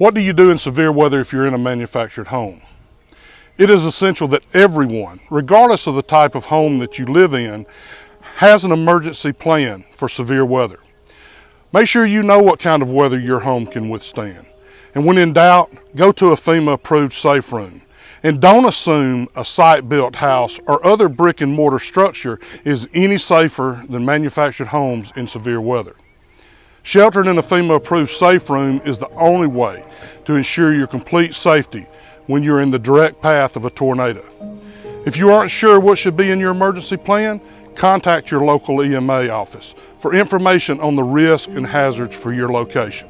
What do you do in severe weather if you're in a manufactured home? It is essential that everyone, regardless of the type of home that you live in, has an emergency plan for severe weather. Make sure you know what kind of weather your home can withstand. And when in doubt, go to a FEMA approved safe room. And don't assume a site built house or other brick and mortar structure is any safer than manufactured homes in severe weather. Sheltering in a FEMA approved safe room is the only way to ensure your complete safety when you're in the direct path of a tornado. If you aren't sure what should be in your emergency plan, contact your local EMA office for information on the risk and hazards for your location.